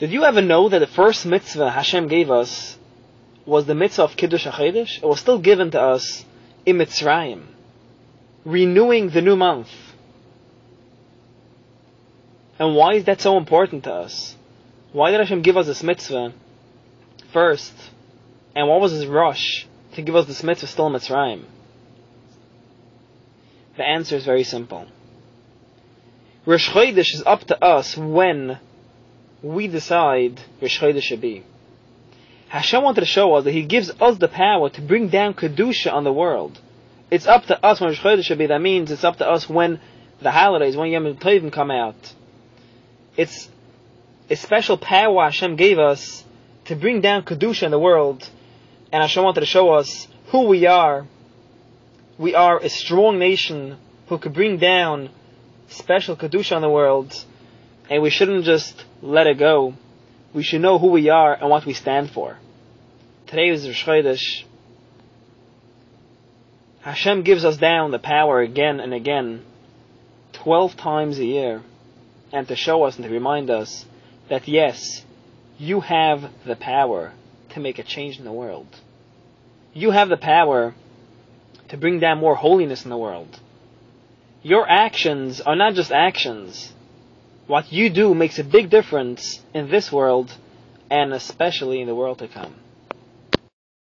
Did you ever know that the first mitzvah Hashem gave us was the mitzvah of Kiddush HaChodesh? It was still given to us in Mitzrayim, renewing the new month. And why is that so important to us? Why did Hashem give us this mitzvah first? And what was his rush to give us this mitzvah still in Mitzrayim? The answer is very simple. Rosh Chodesh is up to us when we decide Rosh Chodesh should be. Hashem wanted to show us that He gives us the power to bring down Kedusha on the world. It's up to us when Rosh Chodesh should be. That means it's up to us when the holidays, when Yom Tovim come out. It's a special power Hashem gave us to bring down Kedusha in the world. And Hashem wanted to show us who we are. We are a strong nation who could bring down special Kedusha in the world. And we shouldn't just let it go. We should know who we are and what we stand for. Today is Rosh Chodesh. Hashem gives us down the power again and again, 12 times a year, and to show us and to remind us that yes, you have the power to make a change in the world. You have the power to bring down more holiness in the world. Your actions are not just actions. What you do makes a big difference in this world and especially in the world to come.